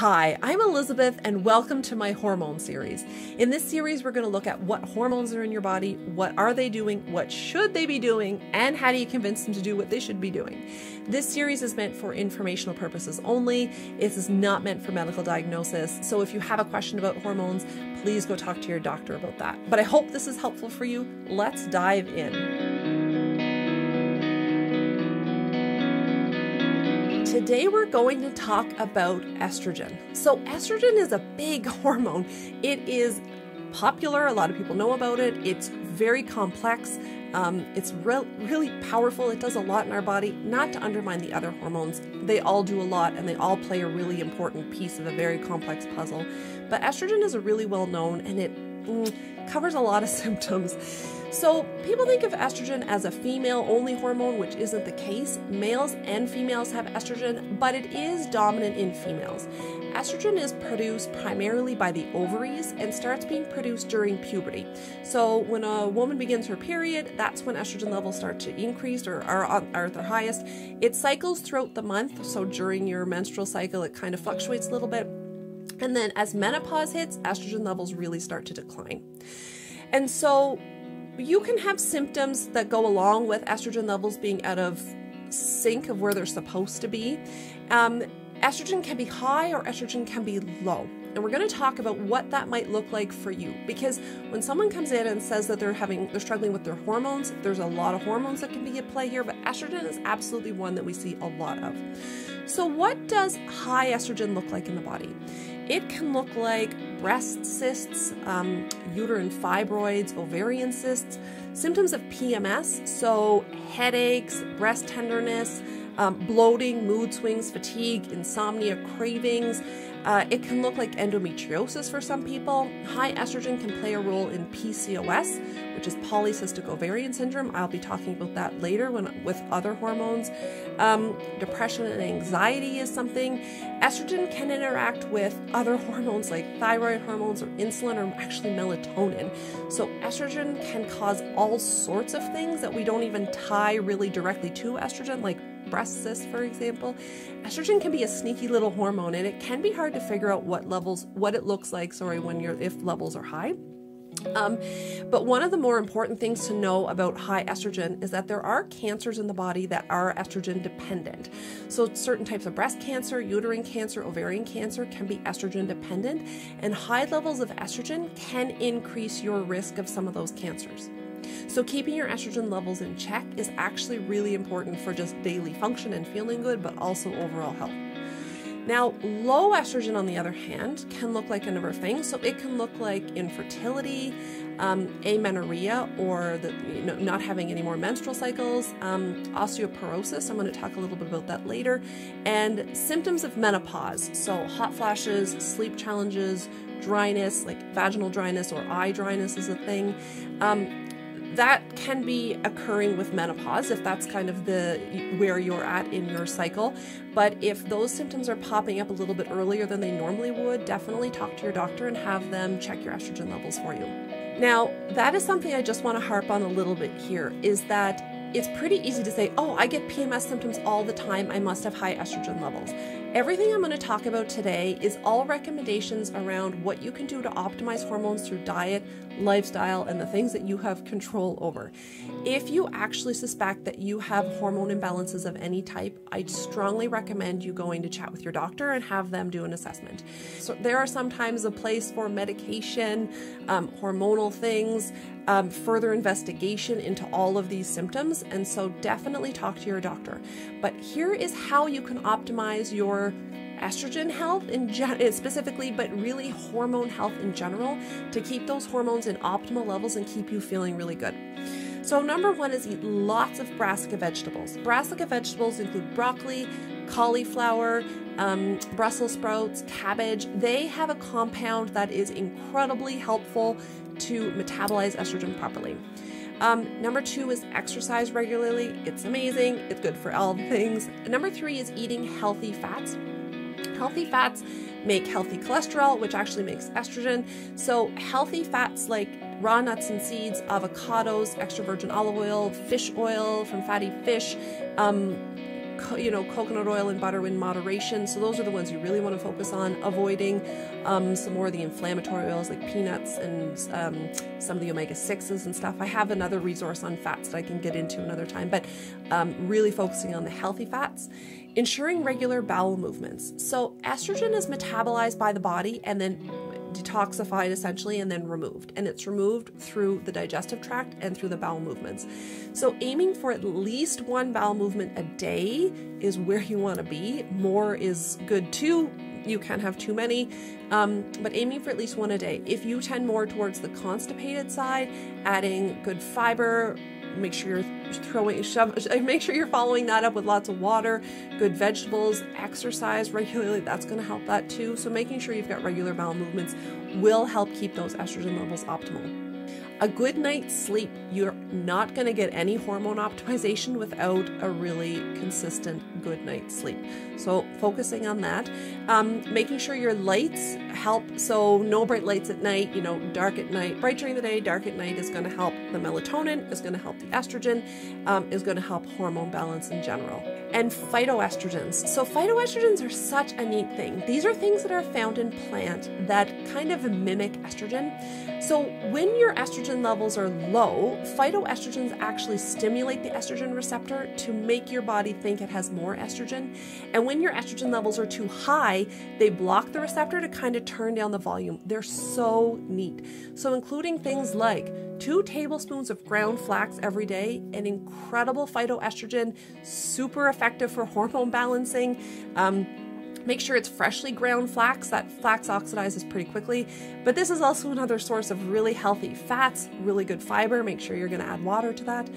Hi, I'm Elizabeth, and welcome to my hormone series. In this series, we're going to look at what hormones are in your body, what are they doing, what should they be doing, and how do you convince them to do what they should be doing. This series is meant for informational purposes only. It is not meant for medical diagnosis. So if you have a question about hormones, please go talk to your doctor about that. But I hope this is helpful for you. Let's dive in. Today we're going to talk about estrogen. So, estrogen is a big hormone. It is popular, a lot of people know about it. It's very complex. Um, it's re really powerful. It does a lot in our body, not to undermine the other hormones. They all do a lot and they all play a really important piece of a very complex puzzle. But estrogen is a really well known and it mm, covers a lot of symptoms. So, people think of estrogen as a female only hormone, which isn't the case. Males and females have estrogen, but it is dominant in females. Estrogen is produced primarily by the ovaries and starts being produced during puberty. So, when a woman begins her period, that's when estrogen levels start to increase or are, are at their highest. It cycles throughout the month, so during your menstrual cycle, it kind of fluctuates a little bit. And then as menopause hits, estrogen levels really start to decline. And so you can have symptoms that go along with estrogen levels being out of sync of where they're supposed to be. Um, estrogen can be high or estrogen can be low. And we're going to talk about what that might look like for you because when someone comes in and says that they're having they're struggling with their hormones, there's a lot of hormones that can be at play here, but estrogen is absolutely one that we see a lot of. So what does high estrogen look like in the body? It can look like breast cysts, um, uterine fibroids, ovarian cysts, symptoms of PMS, so headaches, breast tenderness, um, bloating, mood swings, fatigue, insomnia, cravings, uh, it can look like endometriosis for some people. High estrogen can play a role in PCOS, which is polycystic ovarian syndrome. I'll be talking about that later when with other hormones. Um, depression and anxiety is something. Estrogen can interact with other hormones like thyroid hormones or insulin or actually melatonin. So estrogen can cause all sorts of things that we don't even tie really directly to estrogen, like breast cysts, for example, estrogen can be a sneaky little hormone and it can be hard to figure out what levels, what it looks like, sorry, when you're, if levels are high. Um, but one of the more important things to know about high estrogen is that there are cancers in the body that are estrogen dependent. So, certain types of breast cancer, uterine cancer, ovarian cancer can be estrogen dependent, and high levels of estrogen can increase your risk of some of those cancers. So, keeping your estrogen levels in check is actually really important for just daily function and feeling good, but also overall health. Now, low estrogen, on the other hand, can look like a number of things. So, it can look like infertility, um, amenorrhea, or the, you know, not having any more menstrual cycles, um, osteoporosis. I'm going to talk a little bit about that later, and symptoms of menopause. So, hot flashes, sleep challenges, dryness, like vaginal dryness or eye dryness is a thing. Um, that can be occurring with menopause if that's kind of the where you're at in your cycle but if those symptoms are popping up a little bit earlier than they normally would definitely talk to your doctor and have them check your estrogen levels for you now that is something i just want to harp on a little bit here is that it's pretty easy to say, oh, I get PMS symptoms all the time. I must have high estrogen levels. Everything I'm going to talk about today is all recommendations around what you can do to optimize hormones through diet, lifestyle, and the things that you have control over. If you actually suspect that you have hormone imbalances of any type, I strongly recommend you going to chat with your doctor and have them do an assessment. So there are sometimes a place for medication, um, hormonal things, um, further investigation into all of these symptoms, and so definitely talk to your doctor. But here is how you can optimize your estrogen health in gen- specifically, but really hormone health in general to keep those hormones in optimal levels and keep you feeling really good. So, number one is eat lots of brassica vegetables. Brassica vegetables include broccoli, cauliflower, um, Brussels sprouts, cabbage. They have a compound that is incredibly helpful to metabolize estrogen properly. Um, number two is exercise regularly. It's amazing. It's good for all things. Number three is eating healthy fats. Healthy fats make healthy cholesterol, which actually makes estrogen. So, healthy fats like raw nuts and seeds, avocados, extra virgin olive oil, fish oil from fatty fish, um, you know, coconut oil and butter in moderation. So those are the ones you really want to focus on. Avoiding um, some more of the inflammatory oils like peanuts and um, some of the omega 6s and stuff. I have another resource on fats that I can get into another time, but um, really focusing on the healthy fats. Ensuring regular bowel movements. So estrogen is metabolized by the body and then detoxified essentially and then removed. And it's removed through the digestive tract and through the bowel movements. So, aiming for at least one bowel movement a day is where you want to be. More is good too. You can't have too many, um, but aiming for at least one a day. If you tend more towards the constipated side, adding good fiber, make sure you're throwing shove, make sure you're following that up with lots of water good vegetables exercise regularly. That's going to help that too. So making sure you've got regular bowel movements will help keep those estrogen levels optimal. A good night's sleep, you're not going to get any hormone optimization without a really consistent good night's sleep. So, focusing on that, um, making sure your lights help. So, no bright lights at night, you know, dark at night, bright during the day, dark at night is going to help the melatonin, is going to help the estrogen, um, is going to help hormone balance in general and phytoestrogens. So, phytoestrogens are such a neat thing. These are things that are found in plant that kind of mimic estrogen. So, when your estrogen levels are low, phytoestrogens actually stimulate the estrogen receptor to make your body think it has more estrogen. And when your estrogen levels are too high, they block the receptor to kind of turn down the volume. They're so neat. So, including things like two tablespoons of ground flax every day, an incredible phytoestrogen, super effective for hormone balancing. Um, Make sure it's freshly ground flax. That flax oxidizes pretty quickly. But this is also another source of really healthy fats, really good fiber. Make sure you're going to add water to that.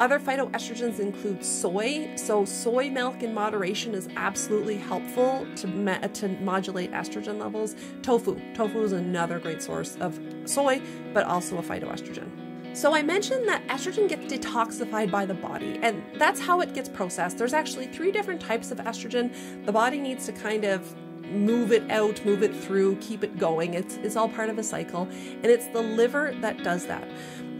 Other phytoestrogens include soy. So, soy milk in moderation is absolutely helpful to, to modulate estrogen levels. Tofu. Tofu is another great source of soy, but also a phytoestrogen. So I mentioned that estrogen gets detoxified by the body, and that's how it gets processed. There's actually three different types of estrogen. The body needs to kind of move it out, move it through, keep it going. It's it's all part of a cycle, and it's the liver that does that.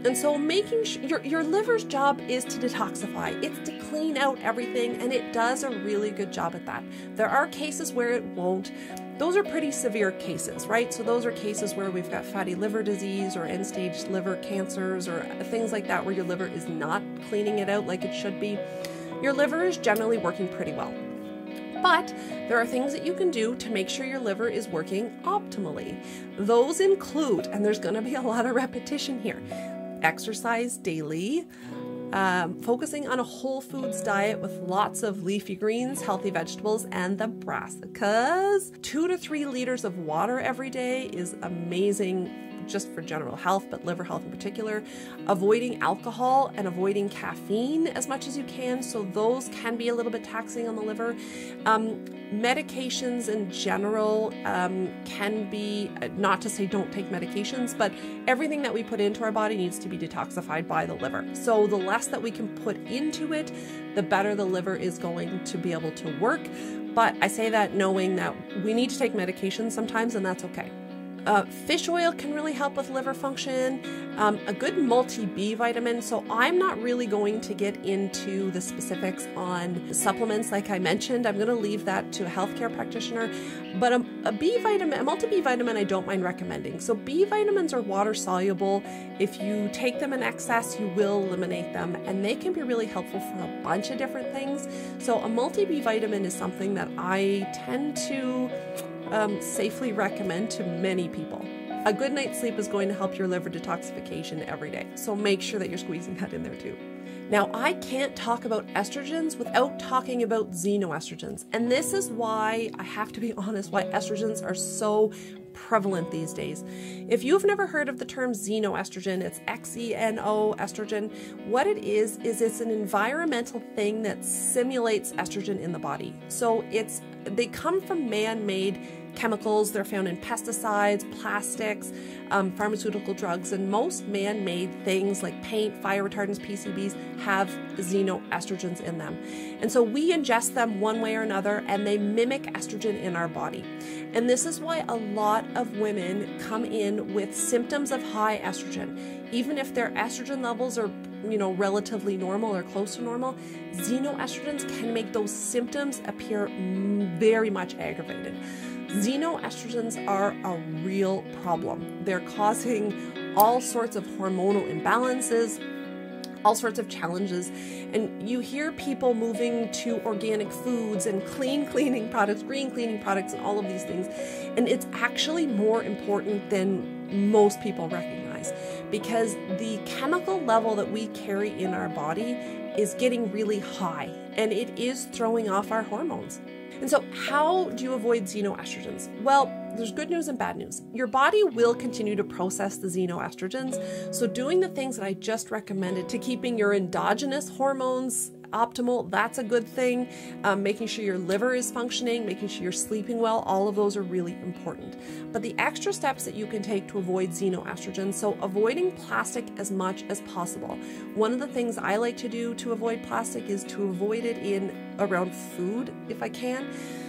And so making sure your, your liver's job is to detoxify. It's to clean out everything and it does a really good job at that. There are cases where it won't. Those are pretty severe cases, right? So those are cases where we've got fatty liver disease or end stage liver cancers or things like that where your liver is not cleaning it out like it should be. Your liver is generally working pretty well. But there are things that you can do to make sure your liver is working optimally. Those include, and there's going to be a lot of repetition here, exercise daily, um, focusing on a whole foods diet with lots of leafy greens, healthy vegetables, and the brassicas. Two to three liters of water every day is amazing just for general health, but liver health in particular. Avoiding alcohol and avoiding caffeine as much as you can. So, those can be a little bit taxing on the liver. Um, medications in general um, can be, uh, not to say don't take medications, but everything that we put into our body needs to be detoxified by the liver. So, the less that we can put into it, the better the liver is going to be able to work. But I say that knowing that we need to take medications sometimes, and that's okay. Uh, fish oil can really help with liver function. Um, a good multi B vitamin. So, I'm not really going to get into the specifics on supplements like I mentioned. I'm going to leave that to a healthcare practitioner. But a, a B vitamin, a multi B vitamin, I don't mind recommending. So, B vitamins are water soluble. If you take them in excess, you will eliminate them, and they can be really helpful for a bunch of different things. So, a multi B vitamin is something that I tend to um, safely recommend to many people. A good night's sleep is going to help your liver detoxification every day, so make sure that you're squeezing that in there too. Now, I can't talk about estrogens without talking about xenoestrogens, and this is why I have to be honest why estrogens are so prevalent these days. If you've never heard of the term xenoestrogen, it's X E N O estrogen. What it is, is it's an environmental thing that simulates estrogen in the body. So it's they come from man made chemicals. They're found in pesticides, plastics, um, pharmaceutical drugs, and most man made things like paint, fire retardants, PCBs have xenoestrogens in them. And so we ingest them one way or another, and they mimic estrogen in our body. And this is why a lot of women come in with symptoms of high estrogen. Even if their estrogen levels are you know, relatively normal or close to normal, xenoestrogens can make those symptoms appear very much aggravated. Xenoestrogens are a real problem. They're causing all sorts of hormonal imbalances, all sorts of challenges. And you hear people moving to organic foods and clean cleaning products, green cleaning products, and all of these things. And it's actually more important than most people recognize because the chemical level that we carry in our body is getting really high and it is throwing off our hormones. And so, how do you avoid xenoestrogens? Well, there's good news and bad news. Your body will continue to process the xenoestrogens. So, doing the things that I just recommended to keeping your endogenous hormones optimal, that's a good thing. Um, making sure your liver is functioning, making sure you're sleeping well, all of those are really important. But the extra steps that you can take to avoid xenoestrogens, so avoiding plastic as much as possible. One of the things I like to do to avoid plastic is to avoid it in around food if I can.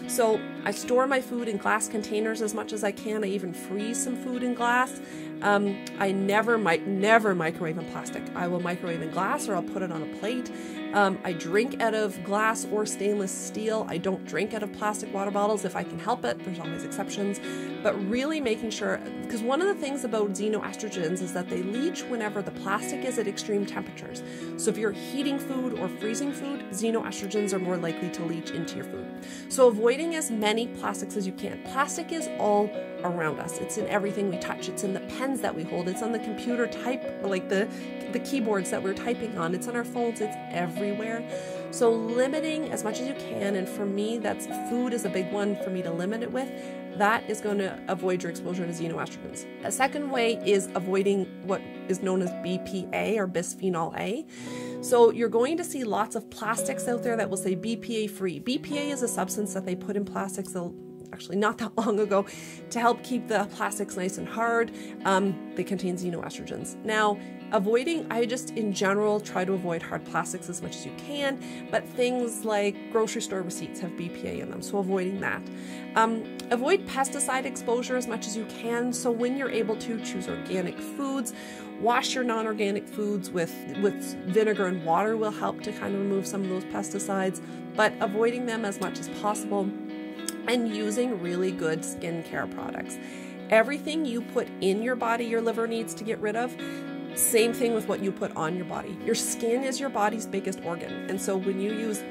So I store my food in glass containers as much as I can. I even freeze some food in glass. Um, I never might never microwave in plastic. I will microwave in glass or I'll put it on a plate. Um, I drink out of glass or stainless steel. I don't drink out of plastic water bottles if I can help it. There's always exceptions. But really making sure, because one of the things about xenoestrogens is that they leach whenever the plastic is at extreme temperatures. So if you're heating food or freezing food, xenoestrogens are more likely to leach into your food. So avoiding as many plastics as you can. Plastic is all around us. It's in everything we touch. It's in the pens that we hold. It's on the computer type, like the the keyboards that we're typing on. It's on our phones. It's everywhere. So limiting as much as you can, and for me, that's food is a big one for me to limit it with. That is going to avoid your exposure to xenoestrogens. A second way is avoiding what is known as BPA or bisphenol A. So you're going to see lots of plastics out there that will say BPA free. BPA is a substance that they put in plastics actually not that long ago to help keep the plastics nice and hard. Um, they contain xenoestrogens. Now, avoiding, I just in general try to avoid hard plastics as much as you can, but things like grocery store receipts have BPA in them, so avoiding that. Um, avoid pesticide exposure as much as you can. So when you're able to, choose organic foods. Wash your non-organic foods with with vinegar and water will help to kind of remove some of those pesticides, but avoiding them as much as possible and using really good skincare products. Everything you put in your body, your liver needs to get rid of. Same thing with what you put on your body. Your skin is your body's biggest organ. And so when you use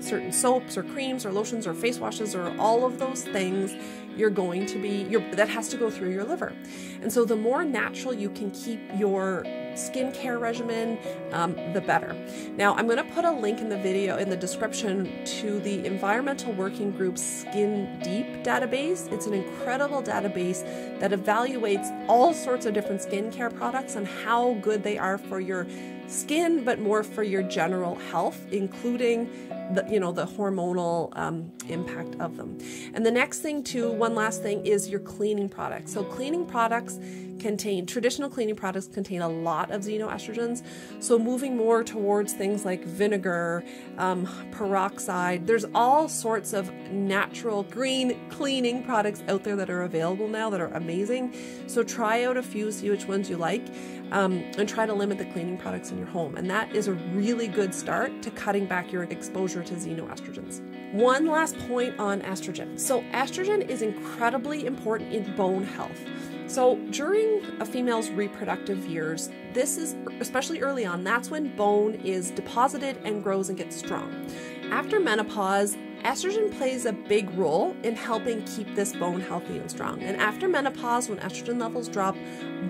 certain soaps or creams or lotions or face washes or all of those things, you're going to be your that has to go through your liver. And so the more natural you can keep your skincare regimen, um, the better. Now, I'm going to put a link in the video in the description to the Environmental Working Group's Skin Deep database. It's an incredible database that evaluates all sorts of different skincare products and how good they are for your skin, but more for your general health, including the you know the hormonal um, impact of them. And the next thing too, one last thing is your cleaning products. So cleaning products contain traditional cleaning products contain a lot of xenoestrogens. So moving more towards things like vinegar, um, peroxide. There's all sorts of natural green cleaning products out there that are available now that are amazing. So try out a few, see which ones you like um, and try to limit the cleaning products in your home. And that is a really good start to cutting back your exposure to xenoestrogens. One last point on estrogen. So, estrogen is incredibly important in bone health. So, during a female's reproductive years, this is especially early on, that's when bone is deposited and grows and gets strong. After menopause, estrogen plays a big role in helping keep this bone healthy and strong. And after menopause, when estrogen levels drop,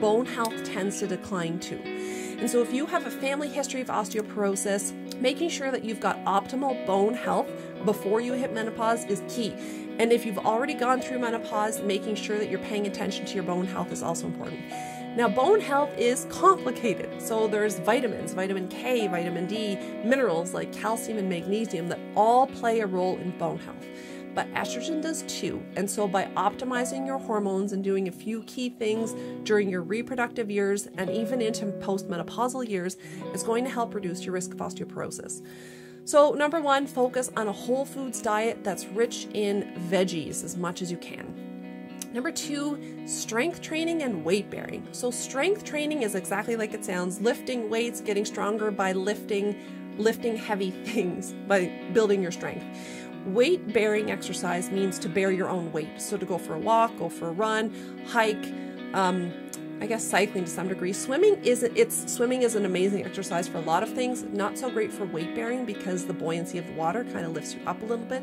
bone health tends to decline too. And so, if you have a family history of osteoporosis, making sure that you've got optimal bone health before you hit menopause is key. And if you've already gone through menopause, making sure that you're paying attention to your bone health is also important. Now, bone health is complicated. So, there's vitamins, vitamin K, vitamin D, minerals like calcium and magnesium that all play a role in bone health but estrogen does too. And so, by optimizing your hormones and doing a few key things during your reproductive years and even into postmenopausal years, is going to help reduce your risk of osteoporosis. So, number one, focus on a whole foods diet that's rich in veggies as much as you can. Number two, strength training and weight bearing. So, strength training is exactly like it sounds lifting weights, getting stronger by lifting lifting heavy things by building your strength. Weight bearing exercise means to bear your own weight. So to go for a walk, go for a run, hike, um, I guess cycling to some degree. Swimming is it's swimming is an amazing exercise for a lot of things. Not so great for weight bearing because the buoyancy of the water kind of lifts you up a little bit.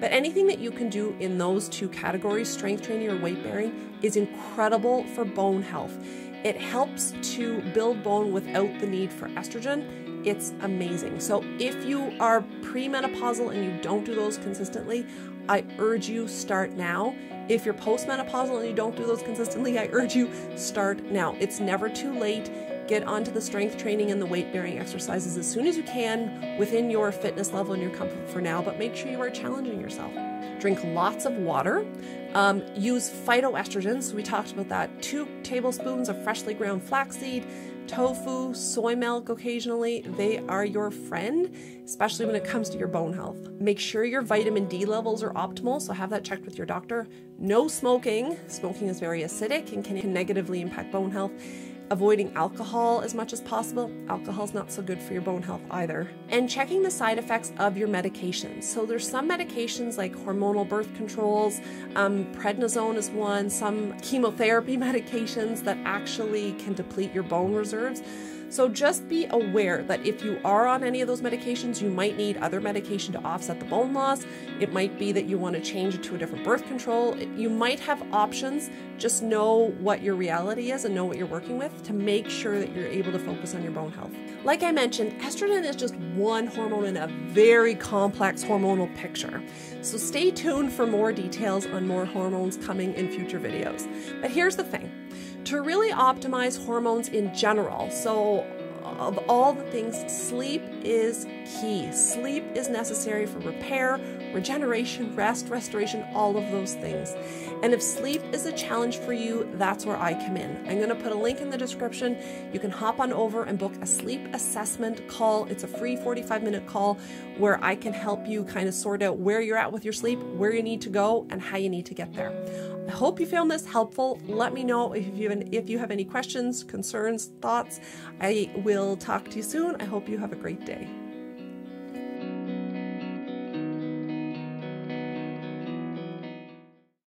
But anything that you can do in those two categories, strength training or weight bearing, is incredible for bone health. It helps to build bone without the need for estrogen it's amazing. So if you are premenopausal and you don't do those consistently, I urge you start now. If you're postmenopausal and you don't do those consistently, I urge you start now. It's never too late. Get onto the strength training and the weight bearing exercises as soon as you can within your fitness level and your comfort for now, but make sure you are challenging yourself. Drink lots of water. Um, use phytoestrogens. We talked about that. Two tablespoons of freshly ground flaxseed, tofu, soy milk occasionally, they are your friend, especially when it comes to your bone health. Make sure your vitamin D levels are optimal, so have that checked with your doctor. No smoking. Smoking is very acidic and can negatively impact bone health avoiding alcohol as much as possible. Alcohol is not so good for your bone health either. And checking the side effects of your medications. So there's some medications like hormonal birth controls, um, prednisone is one, some chemotherapy medications that actually can deplete your bone reserves. So just be aware that if you are on any of those medications, you might need other medication to offset the bone loss. It might be that you want to change it to a different birth control. You might have options. Just know what your reality is and know what you're working with to make sure that you're able to focus on your bone health. Like I mentioned, estrogen is just one hormone in a very complex hormonal picture. So stay tuned for more details on more hormones coming in future videos. But here's the thing to really optimize hormones in general. So, of all the things, sleep is key. Sleep is necessary for repair, regeneration, rest, restoration, all of those things. And if sleep is a challenge for you, that's where I come in. I'm going to put a link in the description. You can hop on over and book a sleep assessment call. It's a free 45 minute call where I can help you kind of sort out where you're at with your sleep, where you need to go, and how you need to get there. I hope you found this helpful. Let me know if you have, if you have any questions, concerns, thoughts. I will talk to you soon. I hope you have a great day.